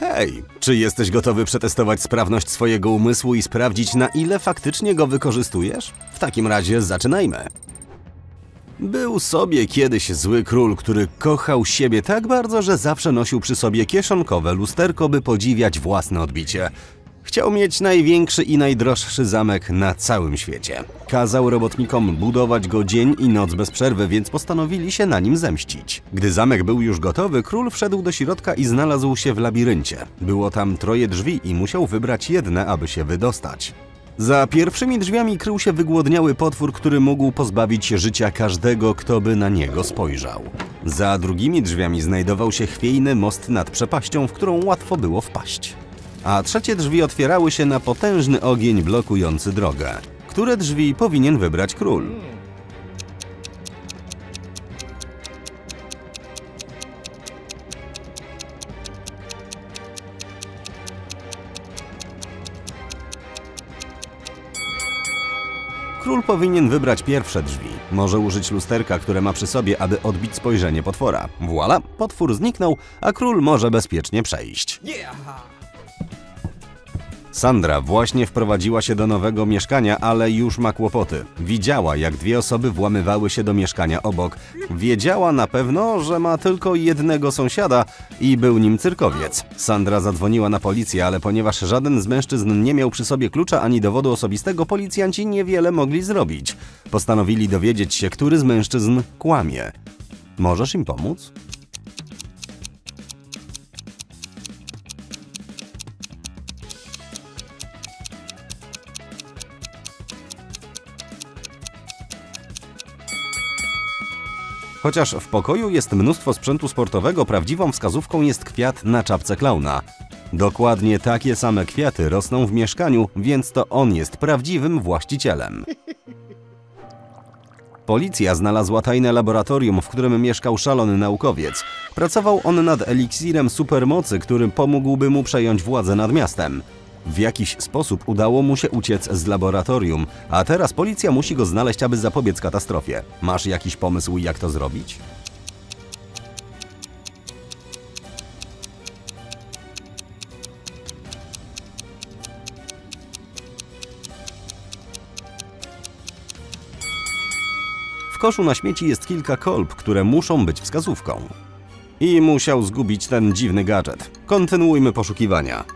Hej, czy jesteś gotowy przetestować sprawność swojego umysłu i sprawdzić, na ile faktycznie go wykorzystujesz? W takim razie zaczynajmy. Był sobie kiedyś zły król, który kochał siebie tak bardzo, że zawsze nosił przy sobie kieszonkowe lusterko, by podziwiać własne odbicie. Chciał mieć największy i najdroższy zamek na całym świecie. Kazał robotnikom budować go dzień i noc bez przerwy, więc postanowili się na nim zemścić. Gdy zamek był już gotowy, król wszedł do środka i znalazł się w labiryncie. Było tam troje drzwi i musiał wybrać jedne, aby się wydostać. Za pierwszymi drzwiami krył się wygłodniały potwór, który mógł pozbawić życia każdego, kto by na niego spojrzał. Za drugimi drzwiami znajdował się chwiejny most nad przepaścią, w którą łatwo było wpaść. A trzecie drzwi otwierały się na potężny ogień blokujący drogę. Które drzwi powinien wybrać król? Król powinien wybrać pierwsze drzwi. Może użyć lusterka, które ma przy sobie, aby odbić spojrzenie potwora. Voila, potwór zniknął, a król może bezpiecznie przejść. Sandra właśnie wprowadziła się do nowego mieszkania, ale już ma kłopoty. Widziała, jak dwie osoby włamywały się do mieszkania obok. Wiedziała na pewno, że ma tylko jednego sąsiada i był nim cyrkowiec. Sandra zadzwoniła na policję, ale ponieważ żaden z mężczyzn nie miał przy sobie klucza ani dowodu osobistego, policjanci niewiele mogli zrobić. Postanowili dowiedzieć się, który z mężczyzn kłamie. Możesz im pomóc? Chociaż w pokoju jest mnóstwo sprzętu sportowego, prawdziwą wskazówką jest kwiat na czapce klauna. Dokładnie takie same kwiaty rosną w mieszkaniu, więc to on jest prawdziwym właścicielem. Policja znalazła tajne laboratorium, w którym mieszkał szalony naukowiec. Pracował on nad eliksirem supermocy, który pomógłby mu przejąć władzę nad miastem. W jakiś sposób udało mu się uciec z laboratorium, a teraz policja musi go znaleźć, aby zapobiec katastrofie. Masz jakiś pomysł, jak to zrobić? W koszu na śmieci jest kilka kolb, które muszą być wskazówką. I musiał zgubić ten dziwny gadżet. Kontynuujmy poszukiwania.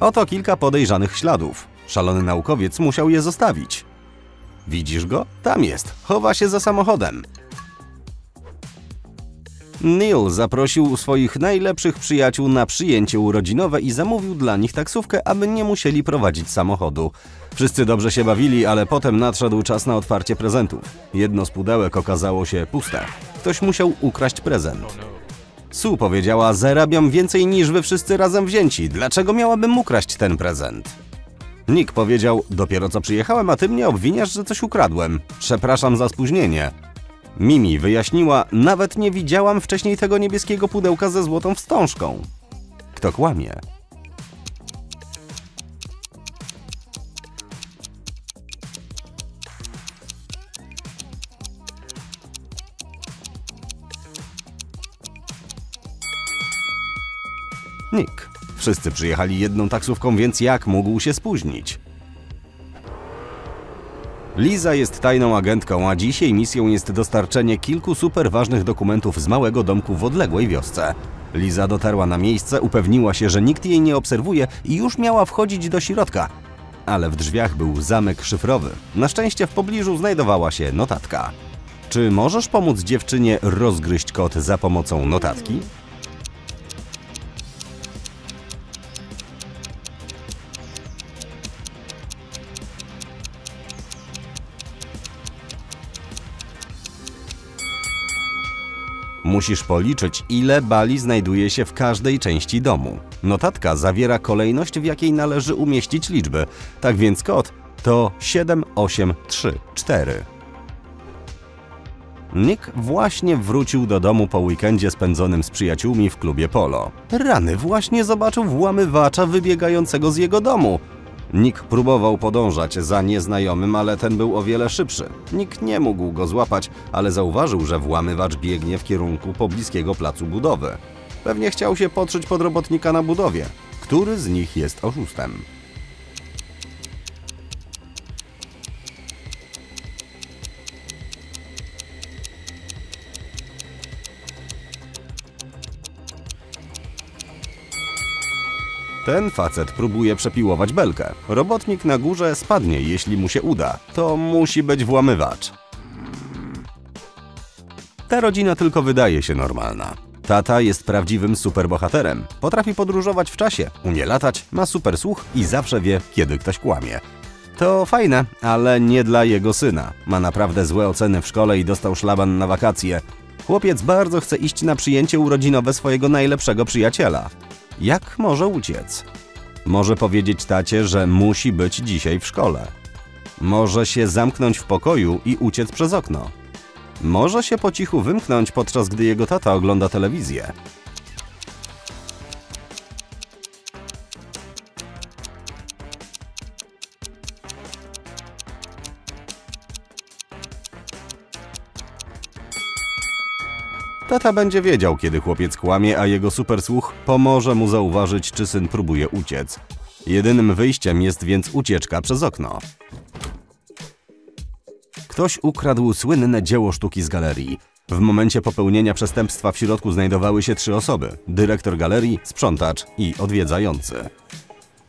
Oto kilka podejrzanych śladów. Szalony naukowiec musiał je zostawić. Widzisz go? Tam jest. Chowa się za samochodem. Neil zaprosił swoich najlepszych przyjaciół na przyjęcie urodzinowe i zamówił dla nich taksówkę, aby nie musieli prowadzić samochodu. Wszyscy dobrze się bawili, ale potem nadszedł czas na otwarcie prezentów. Jedno z pudełek okazało się puste. Ktoś musiał ukraść prezent. Sue powiedziała, zarabiam więcej niż wy wszyscy razem wzięci. Dlaczego miałabym ukraść ten prezent? Nick powiedział, dopiero co przyjechałem, a ty mnie obwiniasz, że coś ukradłem. Przepraszam za spóźnienie. Mimi wyjaśniła, nawet nie widziałam wcześniej tego niebieskiego pudełka ze złotą wstążką. Kto kłamie? Wszyscy przyjechali jedną taksówką, więc jak mógł się spóźnić? Liza jest tajną agentką, a dzisiaj misją jest dostarczenie kilku super ważnych dokumentów z małego domku w odległej wiosce. Liza dotarła na miejsce, upewniła się, że nikt jej nie obserwuje i już miała wchodzić do środka. Ale w drzwiach był zamek szyfrowy. Na szczęście w pobliżu znajdowała się notatka. Czy możesz pomóc dziewczynie rozgryźć kod za pomocą notatki? Musisz policzyć, ile bali znajduje się w każdej części domu. Notatka zawiera kolejność, w jakiej należy umieścić liczby. Tak więc kod to 7834. Nick właśnie wrócił do domu po weekendzie spędzonym z przyjaciółmi w klubie polo. Rany właśnie zobaczył włamywacza wybiegającego z jego domu. Nick próbował podążać za nieznajomym, ale ten był o wiele szybszy. Nick nie mógł go złapać, ale zauważył, że włamywacz biegnie w kierunku pobliskiego placu budowy. Pewnie chciał się podszyć pod robotnika na budowie. Który z nich jest oszustem? Ten facet próbuje przepiłować belkę. Robotnik na górze spadnie, jeśli mu się uda. To musi być włamywacz. Ta rodzina tylko wydaje się normalna. Tata jest prawdziwym superbohaterem. Potrafi podróżować w czasie, umie latać, ma super słuch i zawsze wie, kiedy ktoś kłamie. To fajne, ale nie dla jego syna. Ma naprawdę złe oceny w szkole i dostał szlaban na wakacje. Chłopiec bardzo chce iść na przyjęcie urodzinowe swojego najlepszego przyjaciela. Jak może uciec? Może powiedzieć tacie, że musi być dzisiaj w szkole. Może się zamknąć w pokoju i uciec przez okno. Może się po cichu wymknąć, podczas gdy jego tata ogląda telewizję. Tata będzie wiedział, kiedy chłopiec kłamie, a jego supersłuch pomoże mu zauważyć, czy syn próbuje uciec. Jedynym wyjściem jest więc ucieczka przez okno. Ktoś ukradł słynne dzieło sztuki z galerii. W momencie popełnienia przestępstwa w środku znajdowały się trzy osoby: dyrektor galerii, sprzątacz i odwiedzający.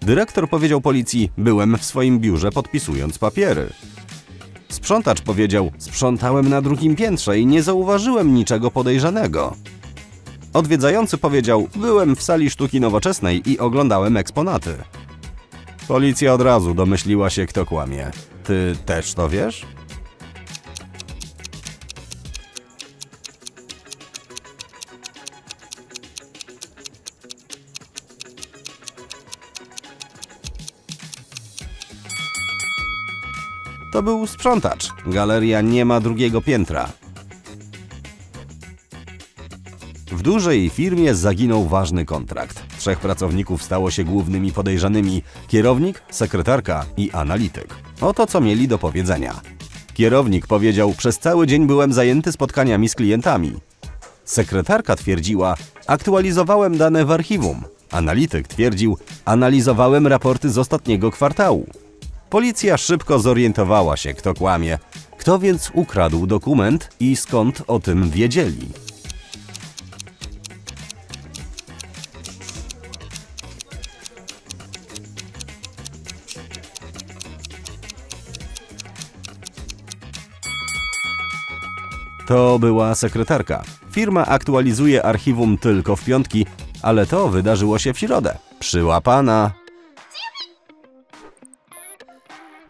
Dyrektor powiedział policji: Byłem w swoim biurze podpisując papiery. Sprzątacz powiedział: Sprzątałem na drugim piętrze i nie zauważyłem niczego podejrzanego. Odwiedzający powiedział: Byłem w sali sztuki nowoczesnej i oglądałem eksponaty. Policja od razu domyśliła się, kto kłamie. Ty też to wiesz? To był sprzątacz. Galeria nie ma drugiego piętra. W dużej firmie zaginął ważny kontrakt. Trzech pracowników stało się głównymi podejrzanymi: kierownik, sekretarka i analityk. Oto co mieli do powiedzenia. Kierownik powiedział: Przez cały dzień byłem zajęty spotkaniami z klientami. Sekretarka twierdziła: Aktualizowałem dane w archiwum. Analityk twierdził: Analizowałem raporty z ostatniego kwartału. Policja szybko zorientowała się, kto kłamie. Kto więc ukradł dokument i skąd o tym wiedzieli? To była sekretarka. Firma aktualizuje archiwum tylko w piątki, ale to wydarzyło się w środę. Przyłapana.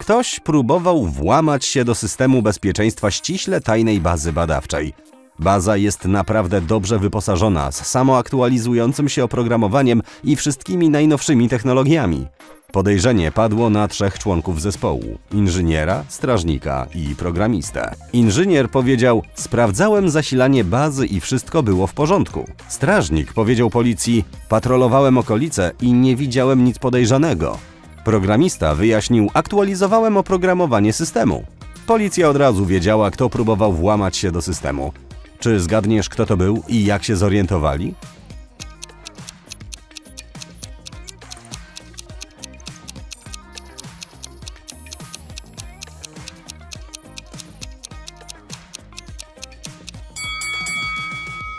Ktoś próbował włamać się do systemu bezpieczeństwa ściśle tajnej bazy badawczej. Baza jest naprawdę dobrze wyposażona z samoaktualizującym się oprogramowaniem i wszystkimi najnowszymi technologiami. Podejrzenie padło na trzech członków zespołu: inżyniera, strażnika i programistę. Inżynier powiedział: Sprawdzałem zasilanie bazy i wszystko było w porządku. Strażnik powiedział policji: Patrolowałem okolice i nie widziałem nic podejrzanego. Programista wyjaśnił: Aktualizowałem oprogramowanie systemu. Policja od razu wiedziała, kto próbował włamać się do systemu. Czy zgadniesz, kto to był i jak się zorientowali?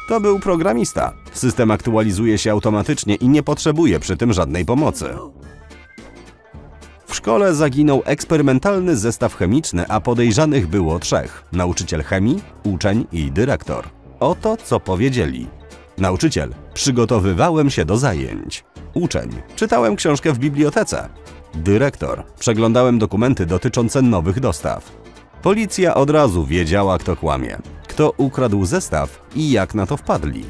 To był programista. System aktualizuje się automatycznie i nie potrzebuje przy tym żadnej pomocy. Szkole zaginął eksperymentalny zestaw chemiczny, a podejrzanych było trzech: nauczyciel chemii, uczeń i dyrektor. Oto co powiedzieli. Nauczyciel: Przygotowywałem się do zajęć. Uczeń: Czytałem książkę w bibliotece. Dyrektor: Przeglądałem dokumenty dotyczące nowych dostaw. Policja od razu wiedziała, kto kłamie, kto ukradł zestaw i jak na to wpadli.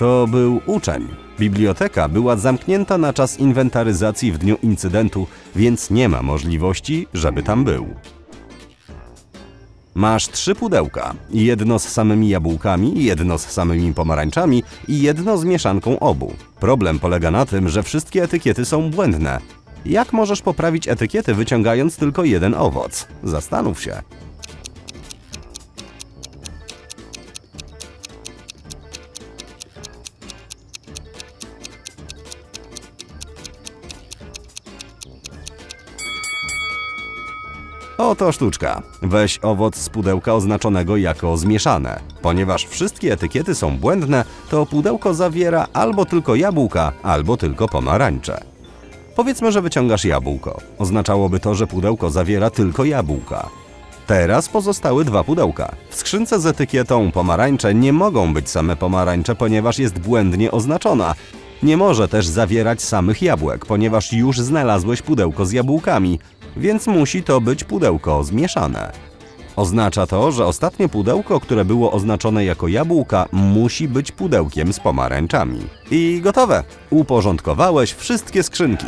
To był uczeń. Biblioteka była zamknięta na czas inwentaryzacji w dniu incydentu, więc nie ma możliwości, żeby tam był. Masz trzy pudełka. Jedno z samymi jabłkami, jedno z samymi pomarańczami i jedno z mieszanką obu. Problem polega na tym, że wszystkie etykiety są błędne. Jak możesz poprawić etykiety wyciągając tylko jeden owoc? Zastanów się. Oto sztuczka. Weź owoc z pudełka oznaczonego jako zmieszane. Ponieważ wszystkie etykiety są błędne, to pudełko zawiera albo tylko jabłka, albo tylko pomarańcze. Powiedzmy, że wyciągasz jabłko. Oznaczałoby to, że pudełko zawiera tylko jabłka. Teraz pozostały dwa pudełka. W skrzynce z etykietą pomarańcze nie mogą być same pomarańcze, ponieważ jest błędnie oznaczona. Nie może też zawierać samych jabłek, ponieważ już znalazłeś pudełko z jabłkami, więc musi to być pudełko zmieszane. Oznacza to, że ostatnie pudełko, które było oznaczone jako jabłka, musi być pudełkiem z pomarańczami. I gotowe! Uporządkowałeś wszystkie skrzynki.